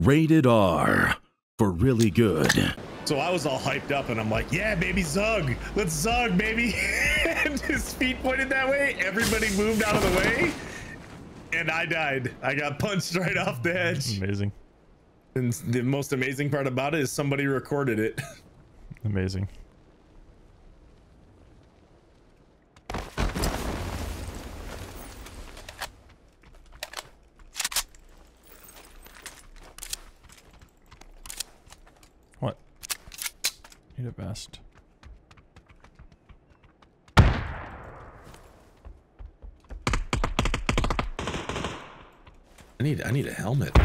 Rated R for really good. So I was all hyped up and I'm like, yeah, baby, Zug. Let's Zug, baby. and his feet pointed that way. Everybody moved out of the way. And I died. I got punched right off the edge. Amazing. And the most amazing part about it is somebody recorded it. Amazing. Vest. I need I need a helmet.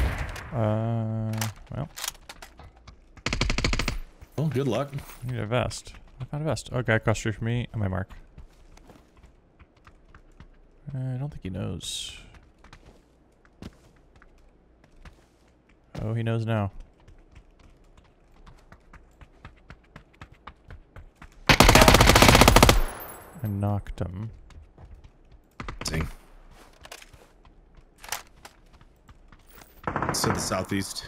Uh, well, Oh, good luck. I need a vest. I found a vest. Oh, guy across street from me on my mark. Uh, I don't think he knows. Oh, he knows now. I knocked him. Sing. To the southeast.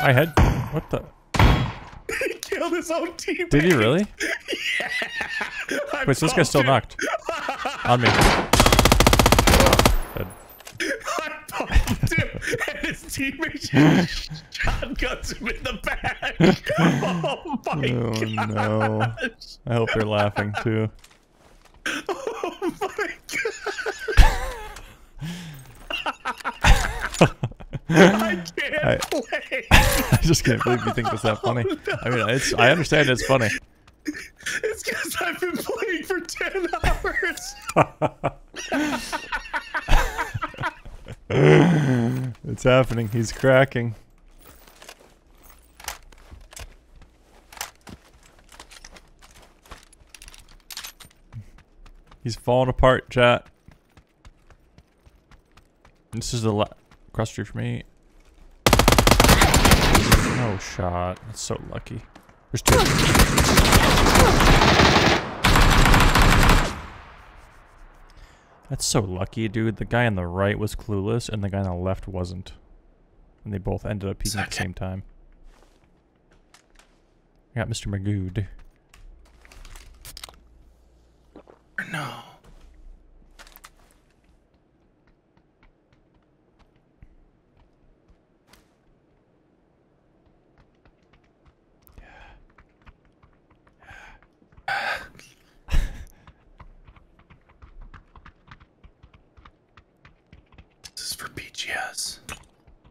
I had. What the? He killed his own teammate. Did he really? I Wait, so this guy's still knocked. On me. Dead. Him. I bumped him, and his teammate shotguns him in the back. Oh my Oh god. no. I hope they're laughing too. Oh my god. I can't I- play. I just can't believe you think that's that funny. Oh, I mean, it's. I understand it's funny. It's because I've been playing for 10 hours. It's happening. He's cracking. He's falling apart, chat. This is the la- cross street for me. No shot. That's so lucky. There's two. That's so lucky, dude. The guy on the right was clueless, and the guy on the left wasn't. And they both ended up peeking at the same time. I got Mr. Magood. No. For BGS.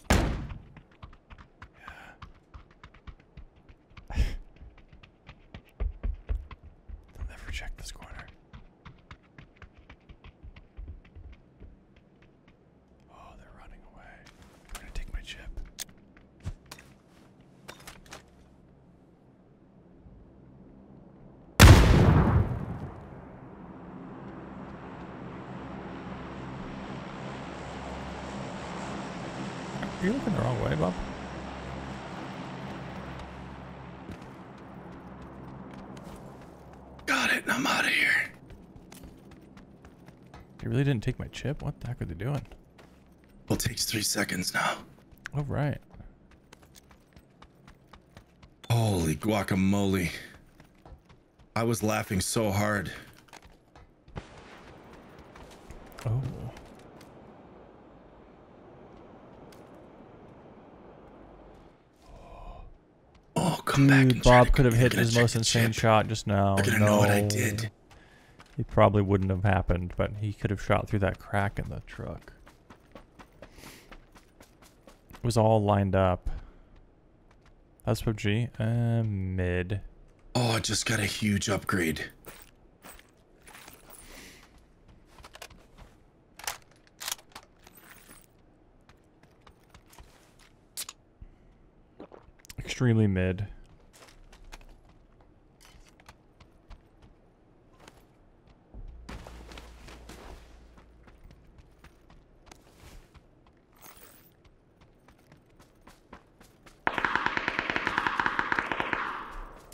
They'll never check this corner. Oh, they're running away. They're gonna take my chip. Are you looking the wrong way, Bob? Got it. I'm out of here. You really didn't take my chip? What the heck are they doing? Well, it takes three seconds now. Oh, right. Holy guacamole. I was laughing so hard. Oh. Oh, come back. Dude, Bob could have hit his most insane shot just now. They're no. know what I did. He probably wouldn't have happened, but he could have shot through that crack in the truck. It was all lined up. That's PUBG. Uh, mid. Oh, I just got a huge upgrade. Extremely mid.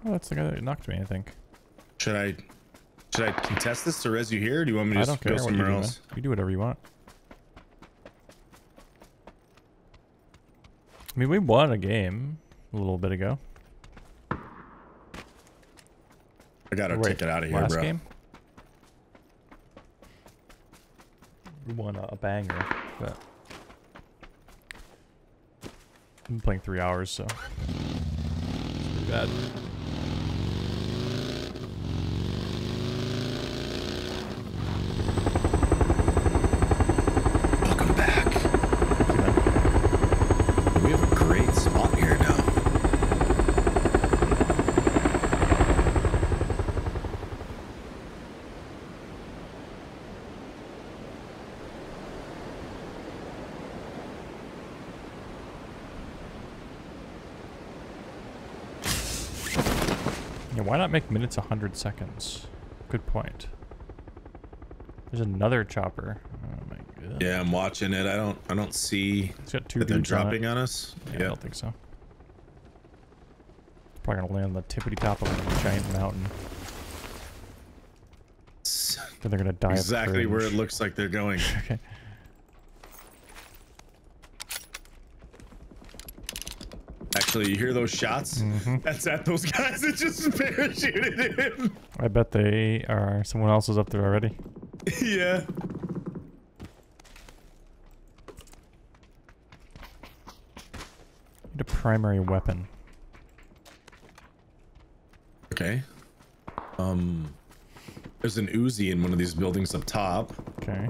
Oh, that's the guy that knocked me, I think. Should I Should I contest this to res you here, or do you want me to just go what you somewhere do, else? You do whatever you want. I mean, we won a game a little bit ago. I gotta Wait, it out of here, last bro. game? We won a, a banger, but I've been playing three hours, so it's pretty bad. Welcome back. See that? We have a great spot here now. Yeah, why not make minutes 100 seconds? Good point. There's another chopper. Oh my god. Yeah, I'm watching it. I don't. I don't see It's got two that they're dudes on dropping on us. Yeah, I don't think so. It's probably gonna land on the tippity top of a giant mountain. Then they're gonna die. exactly where it looks like they're going. Okay. Actually, you hear those shots? Mhm. That's at those guys that just parachuted in. I bet they are. Someone else is up there already. yeah. Need a primary weapon. Okay. Um, there's an Uzi in one of these buildings up top. Okay.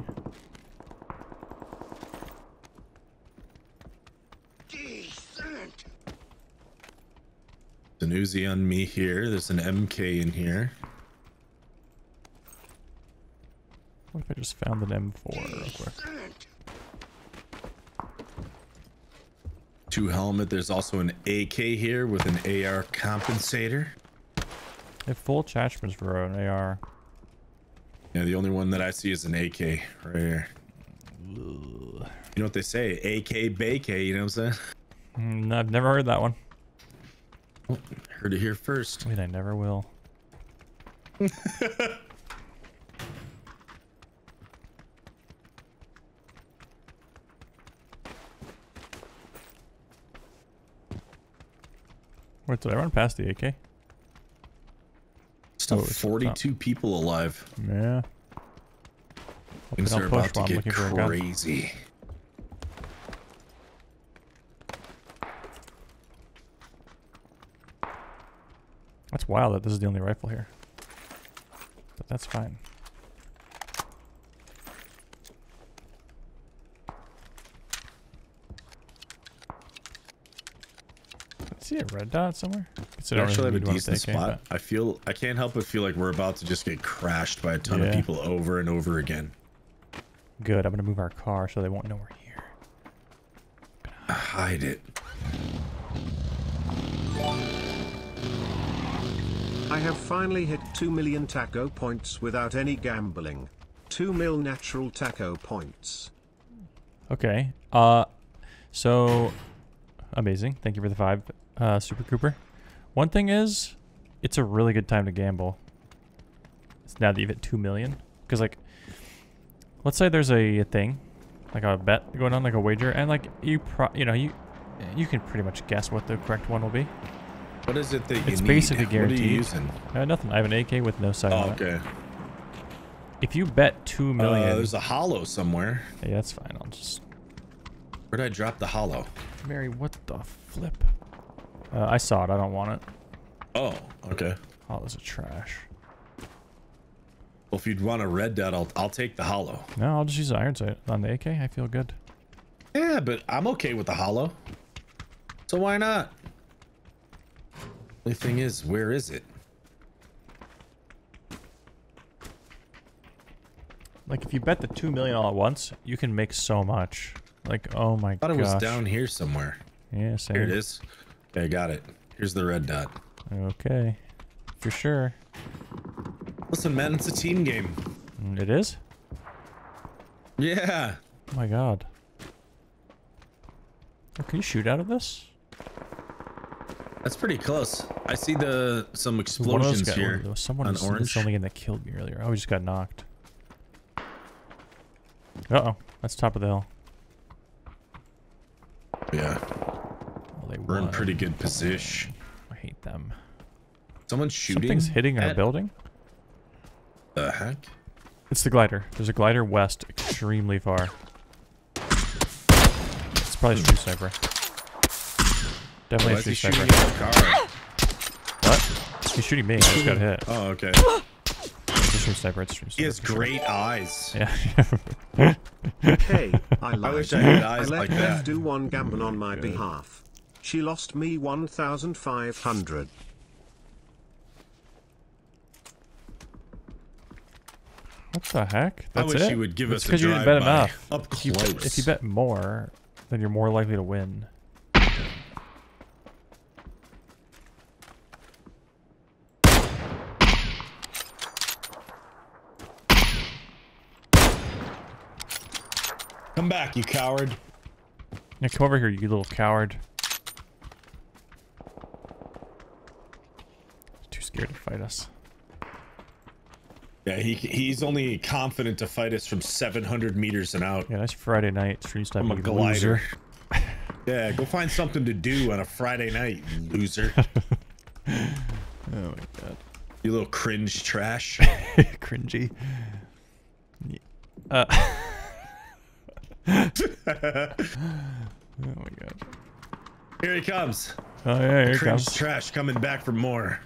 There's an Uzi on me here. There's an MK in here. What if I just found an M4 real quick? Two helmet. There's also an AK here with an AR compensator. If full attachments for an AR. Yeah, the only one that I see is an AK right here. Ugh. You know what they say? AK Bakay, you know what I'm saying? Mm, I've never heard that one. Heard it here first. Wait, I never will. Wait, did I run past the AK? Still Oh, 42 people alive. Yeah. Things are about to get looking for a gun. crazy. Wild that this is the only rifle here. But that's fine. See a red dot somewhere. Actually have a need one with decent AK, eh, spot. I feel I can't help but feel like we're about to just get crashed by a ton of people over and over again. Good. I'm gonna move our car so they won't know we're here. Hide it. I have finally hit 2 million taco points without any gambling. 2 mil natural taco points. Okay. Uh, so amazing. Thank you for the five, uh, Super Cooper. One thing is, it's a really good time to gamble. It's now that you've hit two million, because like, let's say there's a thing, like a bet going on, like a wager, and like you pro, you know, you, you can pretty much guess what the correct one will be. What is it that you It's need? basically What are guaranteed. you using? Uh, nothing. I have an AK with no sight Oh, okay. If you bet two million, Uh, there's a hollow somewhere. yeah, that's fine. I'll just. Where'd I drop the hollow? Mary, what the flip? Uh, I saw it. I don't want it. Oh, okay. Oh, those are trash. Well, if you'd want a red dot, I'll I'll take the hollow. No, I'll just use the iron sight on the AK. I feel good. Yeah, but I'm okay with the hollow. So why not? Only thing is, where is it? Like if you bet the two million all at once, you can make so much. Like oh my god. I thought gosh. it was down here somewhere. Yeah, same. Here it is. Okay, I got it. Here's the red dot. Okay, for sure. Listen, man, it's a team game. Mm, It is. Yeah. Oh my god. Oh, can you shoot out of this? That's pretty close. I see the some One of those explosions guys, here. there was someone on orange. game that killed me earlier. Oh, he just got knocked. Uh-oh. That's top of the hill. Yeah, Oh, they we're in pretty good position. I hate them. Someone's shooting. Something's hitting our building. The heck? It's the glider. There's a glider west, extremely far. It's probably a hmm. street sniper. Definitely Why a street sniper. At? What? He's shooting me. I just got hit. Oh, okay. It's a street sniper. It's a sniper. He has great eyes. Yeah. Hey, I lied. wish I had eyes let like Beth that. do one gamble on my behalf. She lost me 1,500. what the heck? I That's wish it? he would give That's us a because you didn't bet drive-by enough. up If you, if you bet more, then you're more likely to win. Come back, you coward. Yeah, come over here, you little coward. Too scared to fight us. Yeah, he he's only confident to fight us from 700 meters and out. Yeah, nice Friday night stream I'm a glider. Yeah, go find something to do on a Friday night, loser. Oh my god. you little cringe trash. Cringy. Uh. Oh my god. Here he comes. Oh yeah, here Cringe comes. trash coming back for more.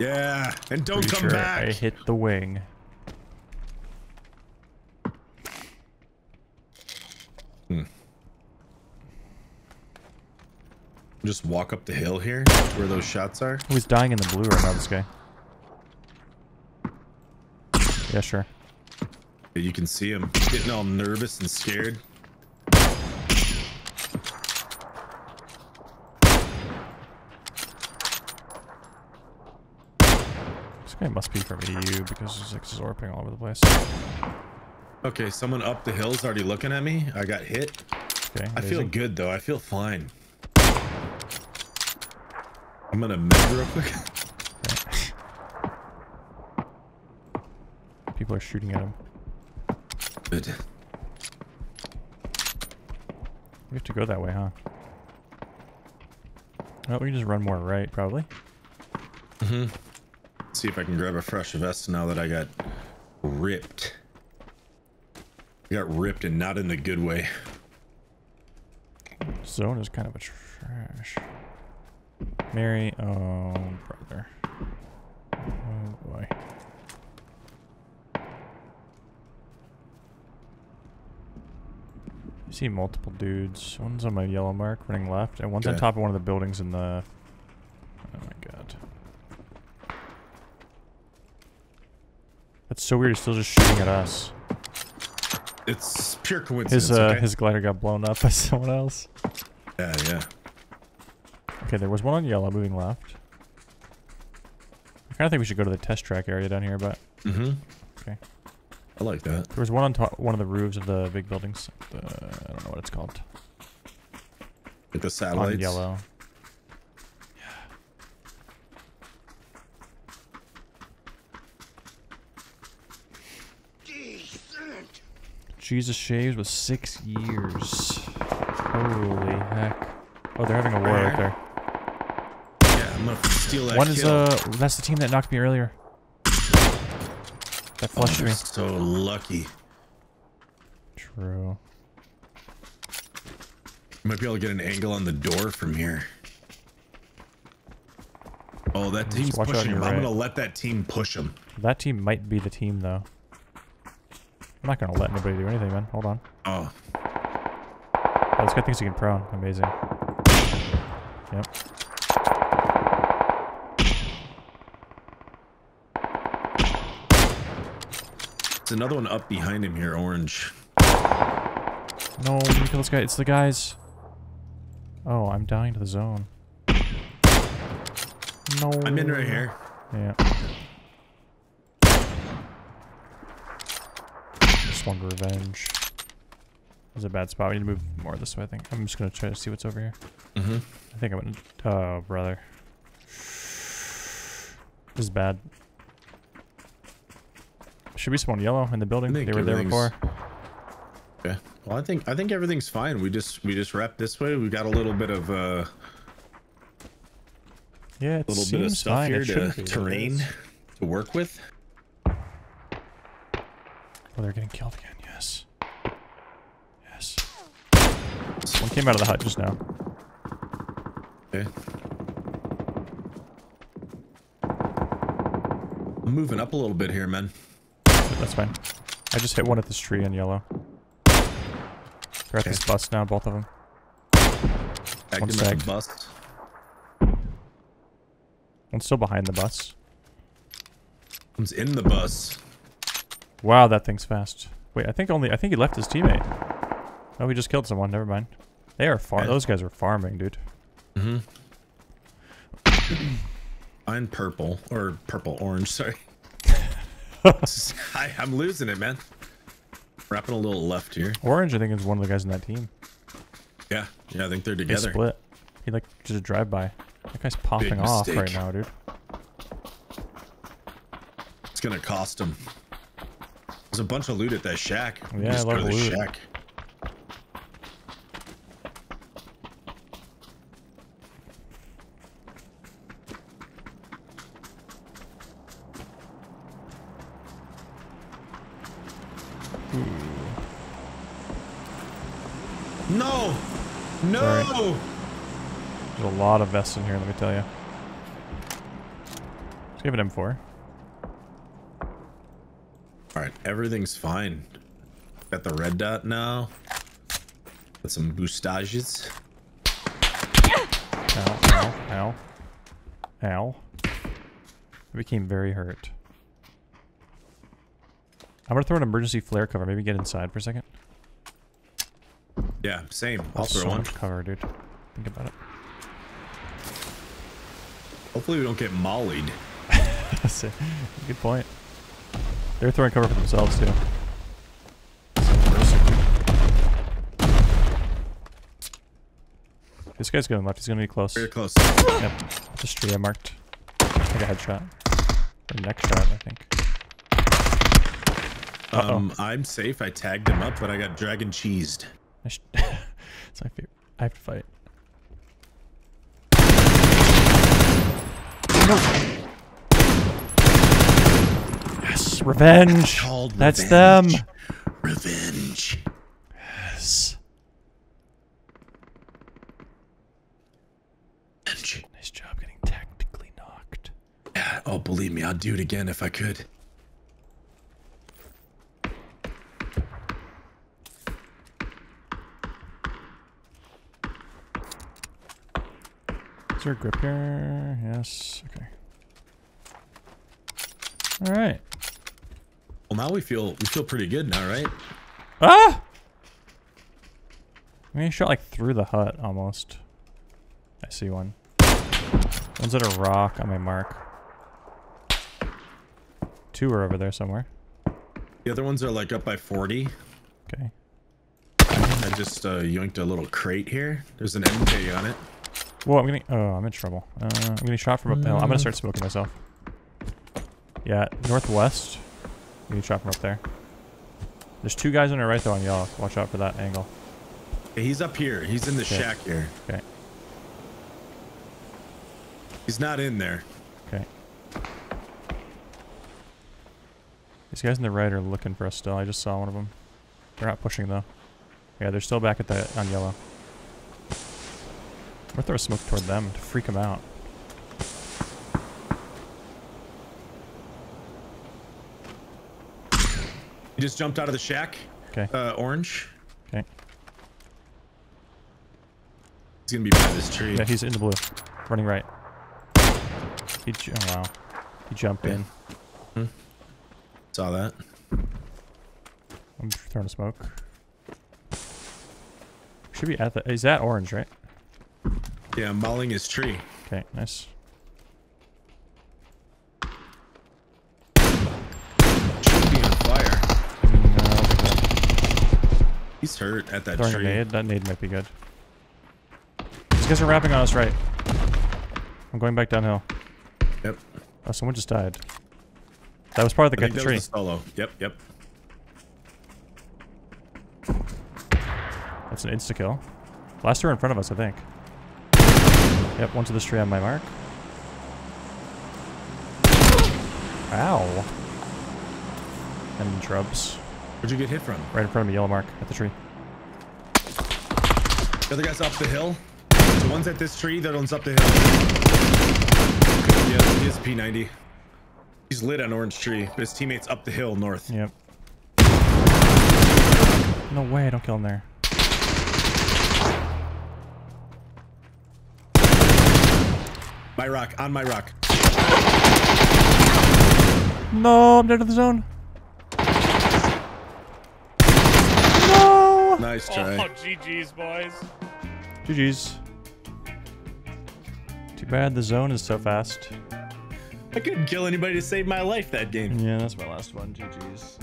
Yeah, and don't Pretty come sure back. I hit the wing. Just walk up the hill here, where those shots are. Who's dying in the blue right now, this guy? Yeah, sure. You can see him getting all nervous and scared. This guy must be from EU because he's like zorping all over the place. Okay, someone up the hill is already looking at me. I got hit. Okay, I feel good though. I feel fine. I'm gonna med real quick. People are shooting at him. Good. We have to go that way, huh? Oh, we can just run more right, probably. Mm hmm See if I can grab a fresh vest now that I got ripped. I got ripped and not in the good way. Zone is kind of a trash. Mary, oh brother. Oh boy. You see multiple dudes. One's on my yellow mark running left, and one's on top of one of the buildings in the. Oh my god. That's so weird. He's still just shooting at us. It's pure coincidence. His uh, okay? his glider got blown up by someone else. yeah, yeah. Okay, there was one on yellow moving left. I kind of think we should go to the test track area down here, but Mm-hmm. Okay. I like that. there was one on top, one of the roofs of the big buildings. The, I don't know what it's called. Like the satellites. On yellow. Yeah. Jesus shaves was six years. Holy heck. Oh, they're having a war right there. I'm gonna steal that One is, kill. uh, that's the team that knocked me earlier. That Oh, flushed they're me. so lucky. True. Might be able to get an angle on the door from here. Oh, that Just team's watch out on pushing him. your I'm gonna let that team push him. That team might be the team, though. I'm not gonna let anybody do anything, man. Hold on. Oh, Oh, this guy thinks he can prone. Amazing. Yep. It's another one up behind him here, orange. No, you kill this guy. It's the guys. Oh, I'm dying to the zone. No. I'm in right here. Yeah. Swung revenge. This is a bad spot. We need to move more this way, I think. I'm just gonna try to see what's over here. Mm-hmm. I think I'm gonna. Oh, brother. This is bad. Should be someone yellow in the building. They were there before. Yeah. Well, I think I think everything's fine. We just we just wrap this way. We got a little bit of uh, Yeah, it little bit of stuff fine. here to shouldn't be, but it terrain to work with. Oh, they're getting killed again. Yes. Yes. One came out of the hut just now. Okay. I'm moving up a little bit here, man. That's fine. I just hit one at this tree in yellow. They're at this bus now, both of them. Back One in at sec. the bus. One's still behind the bus. One's in the bus. Wow, that thing's fast. Wait, I think only I think he left his teammate. Oh, he just killed someone. Never mind. They are far. Those guys are farming, dude. Mm-hmm. I'm purple or purple orange. Sorry. I, I'm losing it, man. Wrapping a little left here. Orange, I think, is one of the guys in that team. Yeah, yeah. I think they're They together. split. He like just a drive by. That guy's popping off right now, dude. It's gonna cost him. There's a bunch of loot at that shack. Yeah, I love loot. shack. No! No! Sorry. There's a lot of vests in here. Let me tell you. Let's give it M4. All right, everything's fine. Got the red dot now. Got some boostages. Ow! Ow! Ow! Ow! I became very hurt. I'm gonna throw an emergency flare cover. Maybe get inside for a second. Yeah, same. I'll That's throw so one. cover, dude. Think about it. Hopefully we don't get mollied. That's it. Good point. They're throwing cover for themselves too. This guy's going left. He's gonna be close. Very close. Yep. This tree I marked. Like a headshot. Or neck shot, I think. Uh-oh. Um, I'm safe. I tagged him up, but I got dragon cheesed. It's my favorite. I have to fight. No. Yes, revenge. That's revenge. them. Revenge. Yes. Revenge. Nice job getting tactically knocked. Yeah, oh, believe me, I'd do it again if I could. Is there a grip here? Yes. Okay. All right. Well, now we feel we feel pretty good now, right? Ah! I mean, he shot like through the hut almost. I see one. One's at a rock on my mark. Two are over there somewhere. The other ones are like up by 40. Okay. I just uh, yoinked a little crate here. There's an MK on it. Whoa, I'm getting. Oh, I'm in trouble. Uh, I'm getting shot from up there. I'm gonna start smoking myself. Yeah, northwest. I'm getting shot from up there. There's two guys on the right though on yellow. Watch out for that angle. He's up here. He's in the Okay. shack here. Okay. He's not in there. Okay. These guys on the right are looking for us still. I just saw one of them. They're not pushing though. Yeah, they're still back at the on yellow. I'm throw smoke toward them to freak them out. He just jumped out of the shack. Okay. Uh, orange. Okay. He's gonna be by this tree. Yeah, he's in the blue. Running right. He oh wow. He jumped Yeah. in. Saw that. I'm throwing a smoke. Should be at the. Is that orange, right? Yeah, I'm mauling his tree. Okay, nice. Uh, He's hurt at that Throwing tree. Nade. That nade might be good. These guys are wrapping on us right. I'm going back downhill. Yep. Oh, someone just died. That was part of the guy the tree. solo. Yep, yep. That's an insta kill. Last two in front of us, I think. Yep, one to this tree on my mark. Ow. And shrubs. Where'd you get hit from? Right in front of me, yellow mark at the tree. The other guy's up the hill. The one's at this tree, the other one's up the hill. Yeah, he is P90. He's lit on orange tree, but his teammate's up the hill north. Yep. No way, I don't kill him there. My rock, on my rock. No, I'm dead to the zone. No. Nice oh, try. Oh, GG's, boys. GG's. Too bad the zone is so fast. I couldn't kill anybody to save my life that game. Yeah, that's my last one. GG's.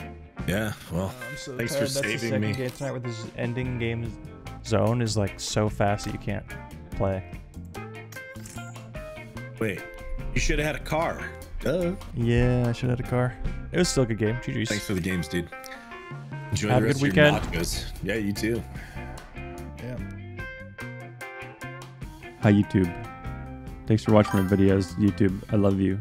Yeah, well, I'm so thanks tired. for That's the saving second me. game tonight where this ending game zone is like so fast that you can't play. Wait, you should have had a car. Duh. Yeah, I should have had a car. It was still a good game. GG's. Thanks for the games, dude. Enjoy Have the a good of your weekend. nachos. Yeah, you too. Yeah. Hi YouTube. Thanks for watching my videos, YouTube. I love you.